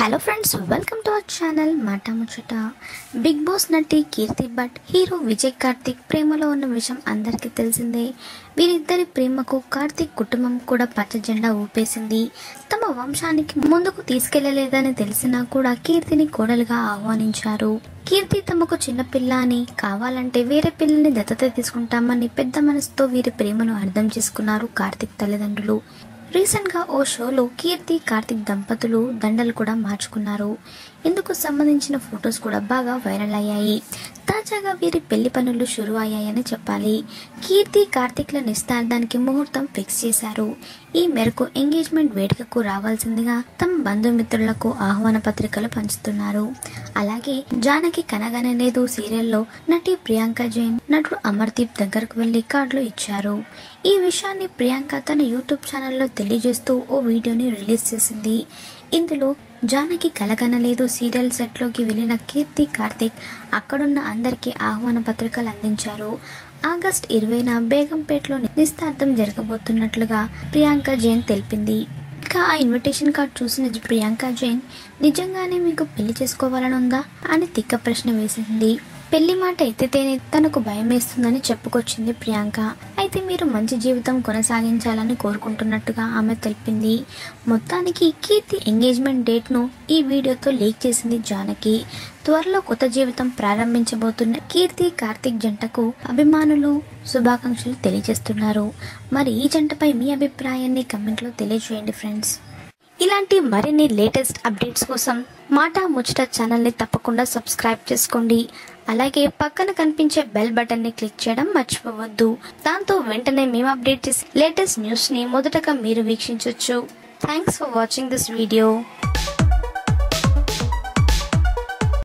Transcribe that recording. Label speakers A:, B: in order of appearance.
A: Hello friends welcome to our channel మాట ముచ్చట Bigg Boss నటి కీర్తి భట్ హీరో విజయ్ కార్తిక్ ప్రేమలో ఉన్న విషయం అందరికీ తెలిసిందే. వీరిద్దరి ప్రేమకు కార్తిక్ కుటుంబం కూడా పచ్చ జెండా ఊపేసింది. తమ వంశానికి ముందుకు తీసుకెళ్ళలేదని తెలిసినా కూడా కీర్తిని కోడలుగా ఆహ్వానించారు. కీర్తి తమకు చిన్న పిల్ల అని కావాలంటే వేరే పిల్లని దత్తత తీసుకుంటామని పెద్ద మనసుతో వీరి ప్రేమను అర్థం చేసుకున్నారు కార్తిక్ తల్లిదండ్రులు. రీసెంట్గా ఓ షోలో కీర్తి కార్తిక్ దంపతులు దండలు కూడా మార్చుకున్నారు. ఇందుకు సంబంధించిన ఫొటోస్ కూడా బాగా వైరల్ అయ్యాయి. తాజాగా వీరి పెళ్ళి పనులు షురు అయ్యాయని చెప్పాలి. కీర్తి కార్తిక్ల నిశ్చితార్థానికి ముహూర్తం ఫిక్స్ చేశారు. ఈ మేరకు ఎంగేజ్మెంట్ వేడుకకు రావాల్సిందిగా తమ బంధుమిత్రులకు ఆహ్వాన పత్రికలు పంచుతున్నారు. అలాగే జానకి కనగనలేదు సీరియల్లో నటి ప్రియాంక జైన్ నటుడు అమర్దీప్ దగ్గరకు వెళ్ళి కార్డులు ఇచ్చారు. ఈ విషయాన్ని ప్రియాంక తన యూట్యూబ్ ఛానల్లో తెలియజేస్తూ ఓ వీడియోని రిలీజ్ చేసింది. ఇందులో జానకి కలగనలేదు సీరియల్ సెట్లోకి వెళ్ళిన కీర్తి కార్తిక్ అక్కడున్న అందరికీ ఆహ్వాన పత్రికలు అందించారు. ఆగస్ట్ ఇరవైన బేగంపేటలో నిస్తార్థం జరగబోతున్నట్లుగా ప్రియాంక జైన్ తెలిపింది. ఇంకా ఆ ఇన్విటేషన్ కార్డ్ చూసిన ప్రియాంక జైన్ నిజంగానే మీకు పెళ్ళి చేసుకోవాలని ఉందా అని తిక్క ప్రశ్న వేసింది. పెళ్ళి మాట ఎత్తితేనే తనకు భయం వేస్తుందని చెప్పుకొచ్చింది ప్రియాంక. అయితే మీరు మంచి జీవితం కొనసాగించాలని కోరుకుంటున్నట్టుగా ఆమె తెలిపింది. మొత్తానికి కీర్తి ఎంగేజ్మెంట్ డేట్ను ఈ వీడియోతో లీక్ చేసింది జానకి. త్వరలో కొత్త జీవితం ప్రారంభించబోతున్న కీర్తి కార్తిక్ జంటకు అభిమానులు శుభాకాంక్షలు తెలియజేస్తున్నారు. మరి ఈ జంటపై మీ అభిప్రాయాన్ని కమెంట్లో తెలియజేయండి ఫ్రెండ్స్. ఇలాంటి మరిన్ని లేటెస్ట్ అప్డేట్స్ కోసం మాటా ముచ్చట ఛానల్ని తప్పకుండా సబ్స్క్రైబ్ చేసుకోండి. అలాగే పక్కన కనిపించే బెల్ బటన్ని క్లిక్ చేయడం మర్చిపోవద్దు. దాంతో వెంటనే మేము అప్డేట్ చేసి లేటెస్ట్ న్యూస్ని మొదటగా మీరు వీక్షించవచ్చు thanks for watching this video